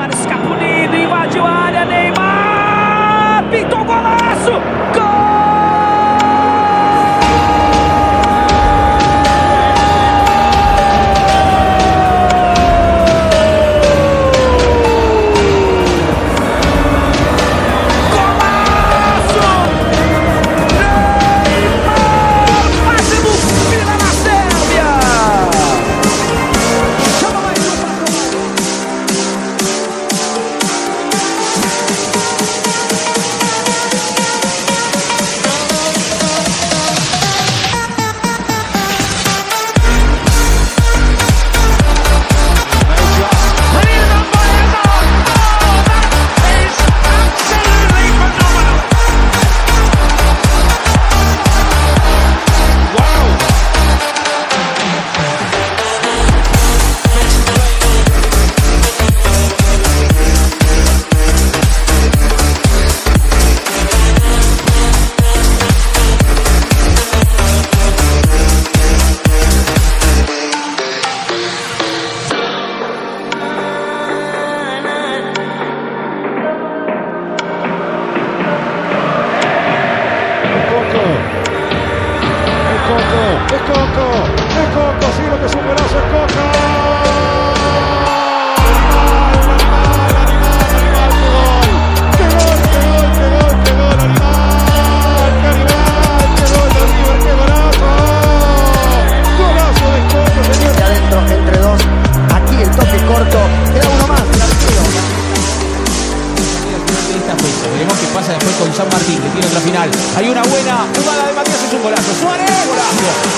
Neymar escapulido, invadiu a área, Neymar! Pintou golaço! Coco, es Coco, es Coco, sí, lo que es un golazo es Coco. Después con San Martín, que tiene otra final. Hay una buena jugada de Matías, es un golazo. Suárez, golazo.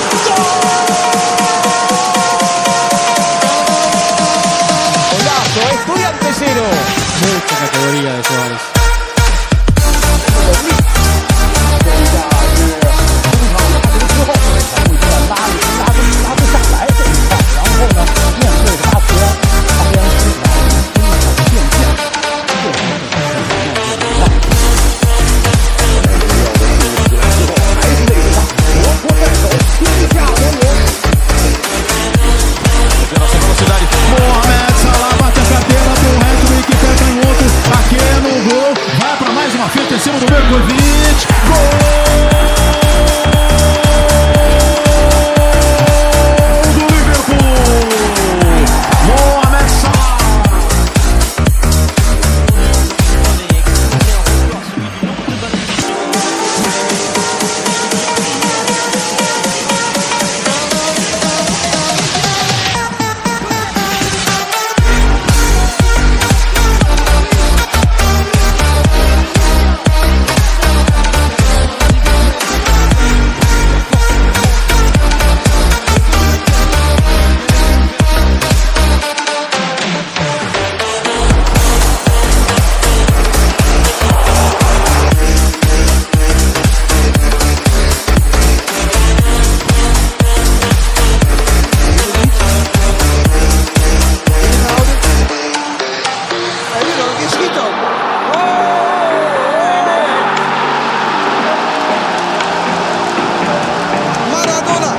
Maradona.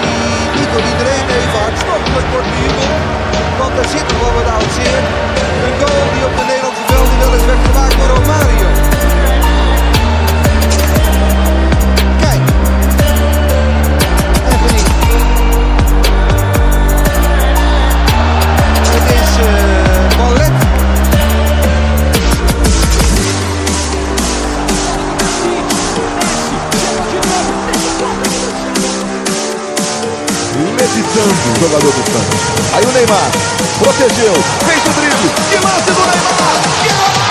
Die niet door iedereen even hartstochtelijk wordt bejubeld. Want er zit nog wel wat ouds in. O jogador do Santos. Aí o Neymar protegeu, fez o drible, que lance do Neymar! Que golaço!